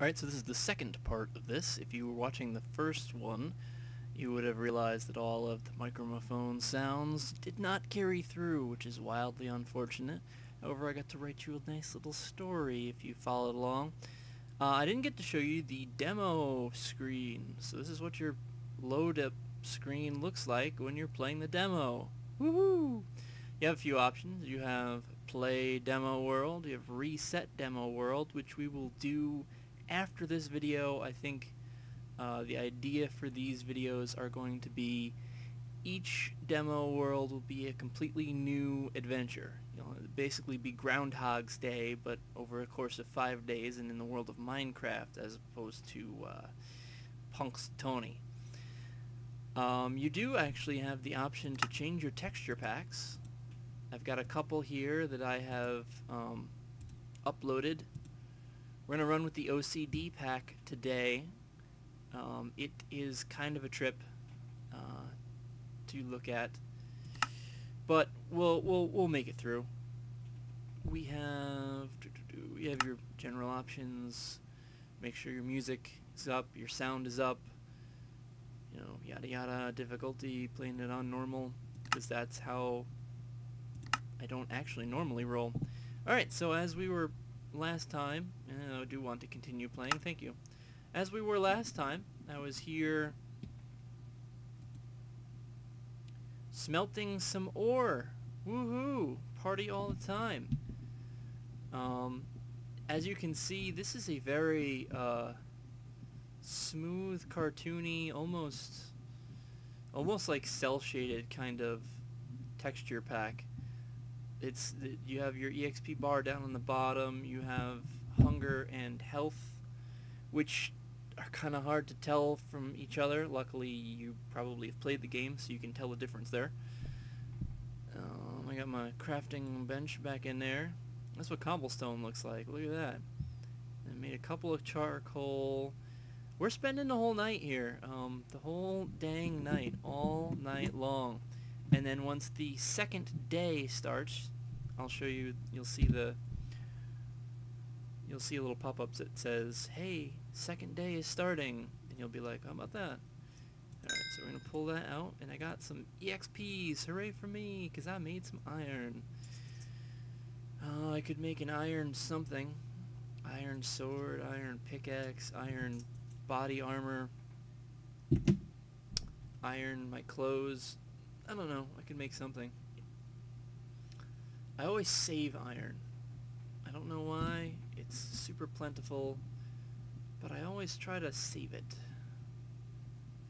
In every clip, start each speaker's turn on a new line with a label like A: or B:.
A: Alright, so this is the second part of this. If you were watching the first one, you would have realized that all of the microphone sounds did not carry through, which is wildly unfortunate. However, I got to write you a nice little story if you followed along. Uh, I didn't get to show you the demo screen, so this is what your load-up screen looks like when you're playing the demo. Woohoo! You have a few options. You have play demo world, you have reset demo world, which we will do after this video, I think uh, the idea for these videos are going to be each demo world will be a completely new adventure. You know, basically be Groundhog's Day, but over a course of five days and in the world of Minecraft as opposed to uh, Tony. Um, you do actually have the option to change your texture packs. I've got a couple here that I have um, uploaded we're going to run with the OCD pack today. Um, it is kind of a trip uh, to look at, but we'll we'll we'll make it through. We have we have your general options. Make sure your music is up, your sound is up. You know, yada yada. Difficulty, playing it on normal, because that's how I don't actually normally roll. Alright, so as we were last time, and I do want to continue playing, thank you. As we were last time, I was here smelting some ore. Woohoo! Party all the time. Um, as you can see, this is a very uh, smooth, cartoony, almost, almost like cel-shaded kind of texture pack it's you have your exp bar down on the bottom you have hunger and health which are kind of hard to tell from each other. Luckily you probably have played the game so you can tell the difference there. Um, I got my crafting bench back in there. That's what cobblestone looks like. Look at that. I made a couple of charcoal. We're spending the whole night here. Um, the whole dang night all night long and then once the second day starts, I'll show you, you'll see the, you'll see a little pop-up that says, hey, second day is starting, and you'll be like, how about that? Alright, so we're to pull that out, and I got some EXPs, hooray for me, because I made some iron. Oh, I could make an iron something. Iron sword, iron pickaxe, iron body armor, iron my clothes, I don't know. I could make something. I always save iron. I don't know why. It's super plentiful. But I always try to save it.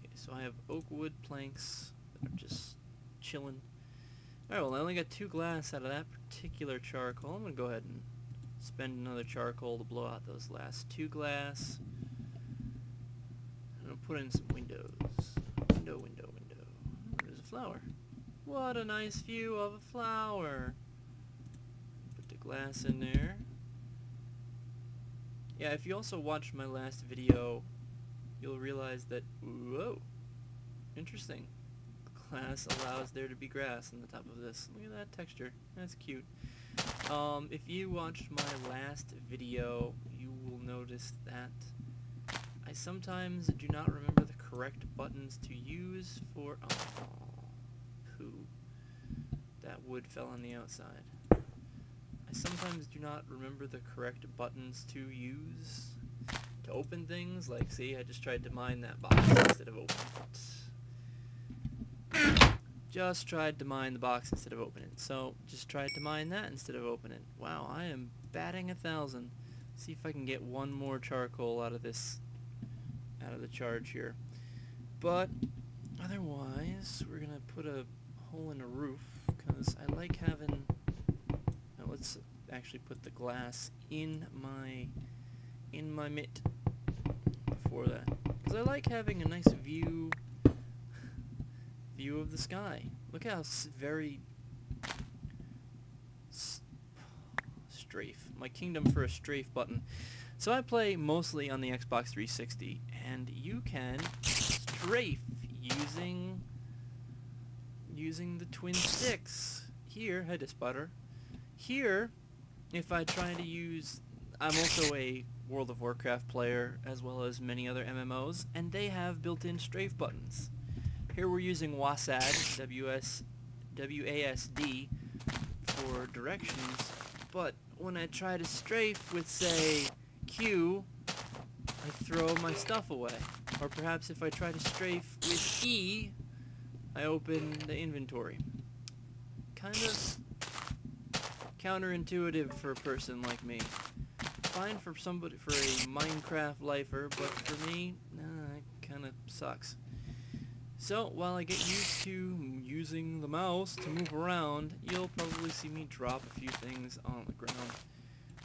A: Okay, so I have oak wood planks that are just chilling. Alright, well I only got two glass out of that particular charcoal. I'm going to go ahead and spend another charcoal to blow out those last two glass. I'm going to put in some windows. Window, window, flower. What a nice view of a flower. Put the glass in there. Yeah, if you also watched my last video, you'll realize that, whoa, interesting. Glass allows there to be grass on the top of this. Look at that texture. That's cute. Um, if you watched my last video, you will notice that I sometimes do not remember the correct buttons to use for... Oh, that wood fell on the outside. I sometimes do not remember the correct buttons to use to open things. Like, see, I just tried to mine that box instead of open it. Just tried to mine the box instead of open it. So, just tried to mine that instead of open it. Wow, I am batting a thousand. See if I can get one more charcoal out of this, out of the charge here. But, otherwise, we're going to put a hole in a roof because I like having... Now let's actually put the glass in my in my mitt before that because I like having a nice view view of the sky. Look how very strafe. My kingdom for a strafe button. So I play mostly on the Xbox 360 and you can strafe using using the twin sticks. Here, head to sputter. Here, if I try to use... I'm also a World of Warcraft player as well as many other MMOs, and they have built-in strafe buttons. Here we're using WASD, W-S, W-A-S-D, for directions, but when I try to strafe with, say, Q, I throw my stuff away. Or perhaps if I try to strafe with E, I open the inventory. Kind of counterintuitive for a person like me. Fine for somebody, for a Minecraft lifer, but for me, nah, it kind of sucks. So, while I get used to using the mouse to move around, you'll probably see me drop a few things on the ground.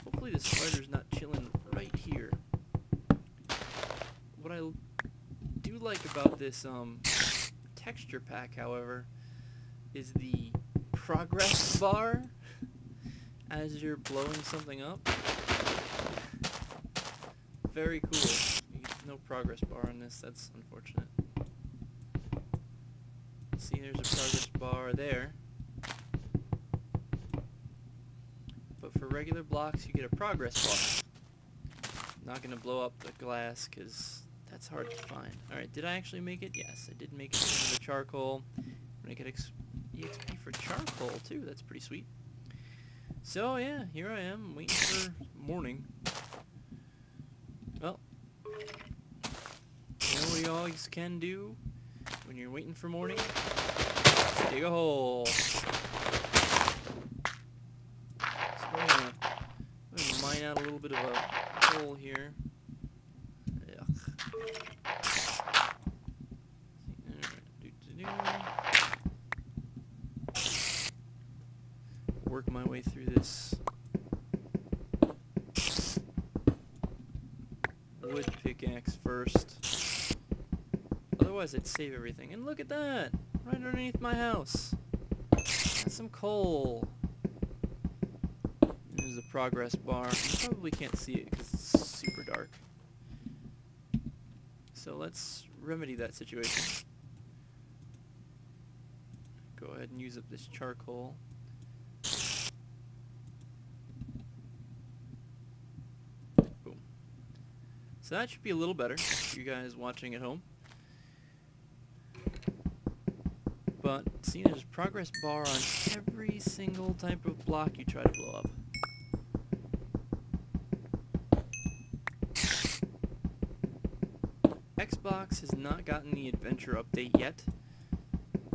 A: Hopefully the spider's not chilling right here. What I do like about this um, texture pack, however, is the progress bar as you're blowing something up. Very cool. No progress bar on this, that's unfortunate. See, there's a progress bar there. But for regular blocks, you get a progress bar. Not gonna blow up the glass, because that's hard to find. Alright, did I actually make it? Yes, I did make it into the charcoal. I'm gonna get EXP for charcoal, too. That's pretty sweet. So, yeah, here I am, waiting for morning. Well, you know what you always can do when you're waiting for morning? Dig a hole. So I'm I'm gonna mine out a little bit of a hole here. Work my way through this wood pickaxe first. Otherwise I'd save everything. And look at that! Right underneath my house. That's some coal. There's a progress bar. You probably can't see it because it's super dark. So let's remedy that situation. Go ahead and use up this charcoal. So that should be a little better you guys watching at home. But seeing there's progress bar on every single type of block you try to blow up. Xbox has not gotten the adventure update yet,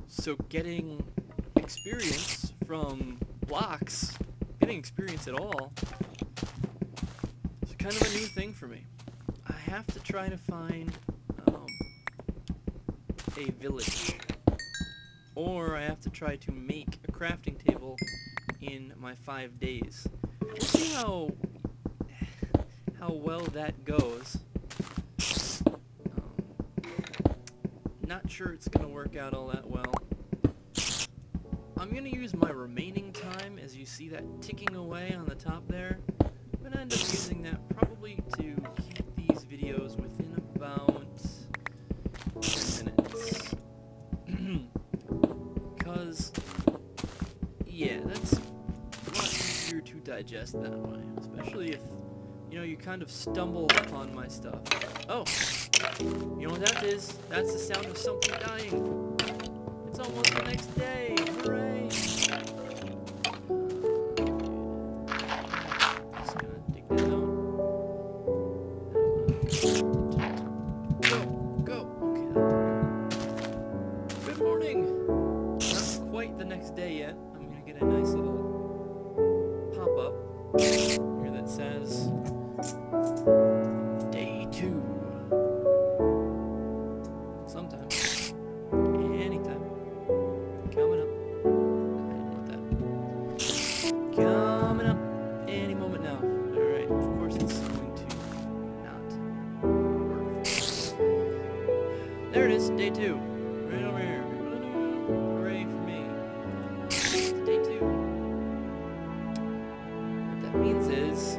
A: so getting experience from blocks, getting experience at all, is kind of a new thing for me. I have to try to find um, a village, or I have to try to make a crafting table in my five days. We'll see how how well that goes. not sure it's going to work out all that well. I'm going to use my remaining time, as you see that ticking away on the top there. I'm going to end up using that probably to these videos within about 10 minutes. Because, yeah, that's lot easier to digest that way. Especially if, you know, you kind of stumble upon my stuff. Oh! You know what that is? That's the sound of something dying. It's almost the next day. Sometimes. Anytime. Coming up. I didn't hit that. Coming up any moment now. Alright, of course it's going to not work. There it is, day two. Right over here. Hooray for me. Day two. What that means is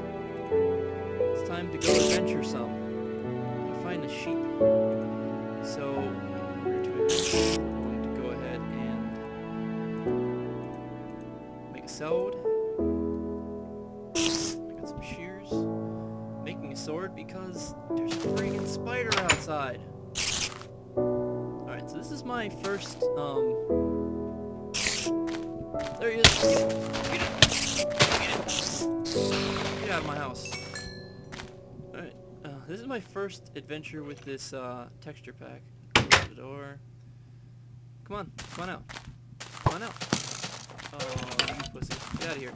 A: it's time to go adventure some. Find a sheep. I'm going to go ahead and make a sword. I got some shears. Making a sword because there's a friggin' spider outside. Alright, so this is my first, um... There he is! Get it! Get! Get out of my house. Alright, uh, this is my first adventure with this, uh, texture pack. Door. Come on, come on out. Come on out. Oh, you pussy. Get out of here.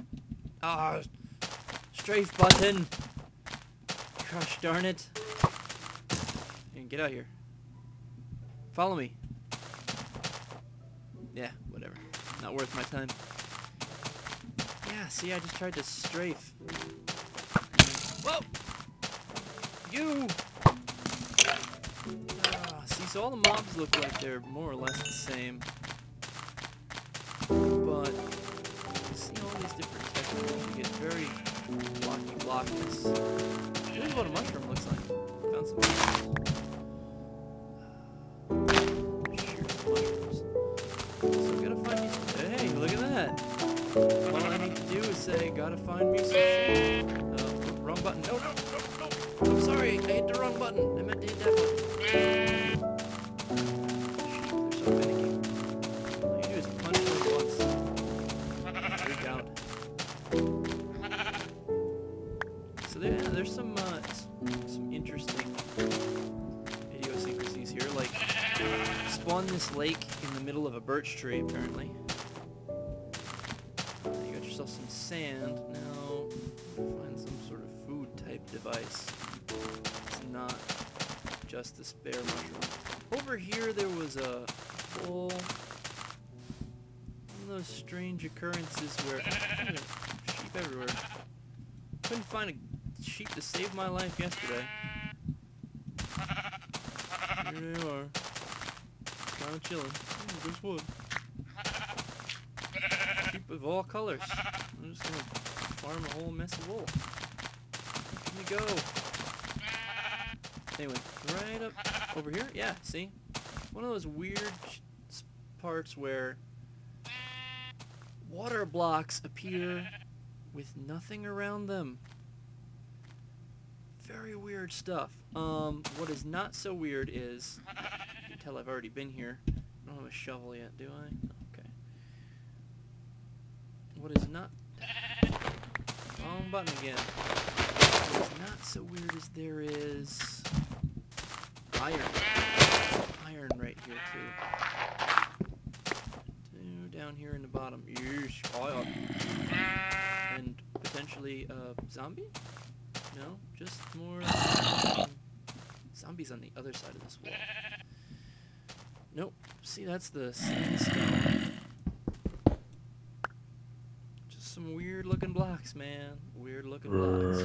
A: Ah, strafe button! Gosh darn it. And get out of here. Follow me. Yeah, whatever. Not worth my time. Yeah, see, I just tried to strafe. Whoa! You! So all the mobs look like they're more or less the same. But, you see all these different textures, you get very blocky blockness. Here's what a mushroom looks like. Found some mushrooms. mushrooms. So gotta find me. Hey, look at that. All I need to do is say, gotta find me some. Uh, wrong button. No, no, no, no. I'm sorry, I hit the wrong button. I meant to hit that button. Lake in the middle of a birch tree, apparently. You got yourself some sand. Now, find some sort of food type device. It's not just the spare mushroom. Over here, there was a full one of those strange occurrences where sheep everywhere. Couldn't find a sheep to save my life yesterday. Here they are. Of chilling. Oh, there's one. Sheep of all colors. I'm just gonna farm a whole mess of wool. Let me go. Anyway, right up over here. Yeah, see? One of those weird parts where water blocks appear with nothing around them very weird stuff. Um, what is not so weird is, can tell I've already been here. I don't have a shovel yet, do I? Okay. What is not... Wrong button again. What is not so weird is there is... Iron. Iron right here, too. Down here in the bottom. Yeesh. Oh, and potentially a zombie? No, just more zombies on the other side of this wall. Nope. See, that's the sandstone. Just some weird looking blocks, man. Weird looking blocks.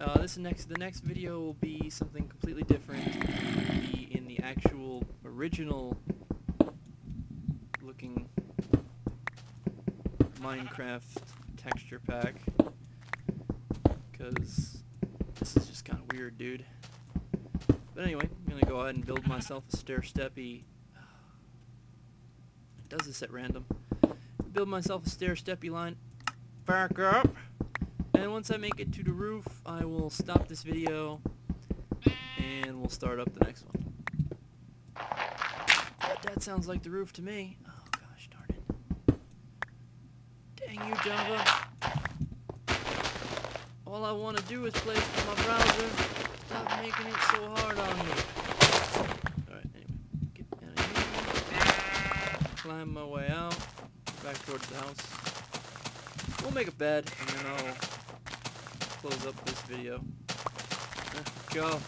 A: Uh, this next, the next video will be something completely different. Be in the actual original looking Minecraft texture pack because this is just kind of weird, dude. But anyway, I'm going to go ahead and build myself a stair-steppy... It uh, does this at random. Build myself a stair-steppy line back up. And once I make it to the roof, I will stop this video and we'll start up the next one. That sounds like the roof to me. Oh gosh darn it. Dang you, Java. All I want to do is play from my browser. Stop making it so hard on me. Alright, anyway. Get down here. Climb my way out. Back towards the house. We'll make a bed, and then I'll close up this video. go.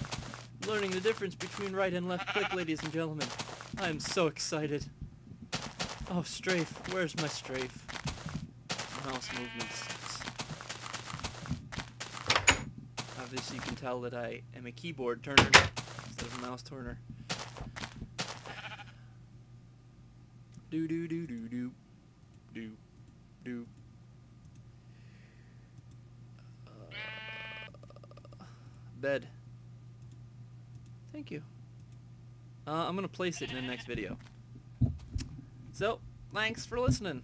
A: Learning the difference between right and left click, ladies and gentlemen. I am so excited. Oh, strafe. Where's my strafe? Mouse movements. Obviously you can tell that I am a keyboard turner instead of a mouse turner. Do do do do do do do. Uh, bed. Thank you. Uh, I'm gonna place it in the next video. So, thanks for listening.